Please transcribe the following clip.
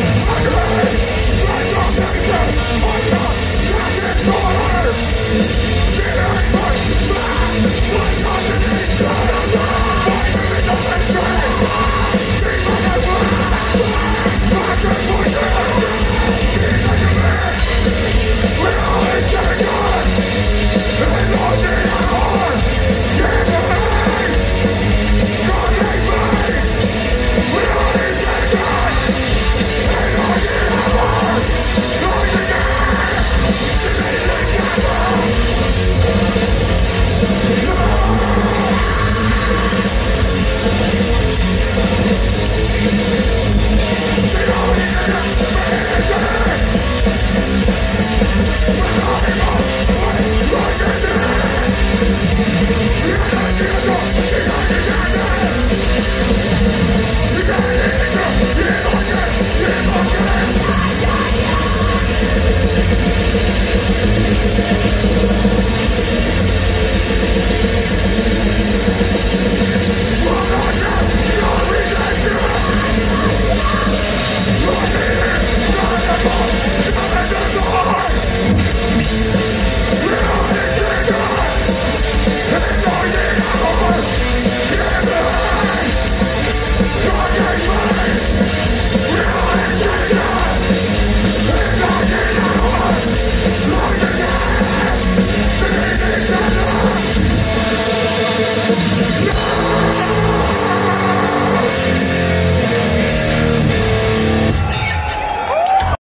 I right, right, right, right,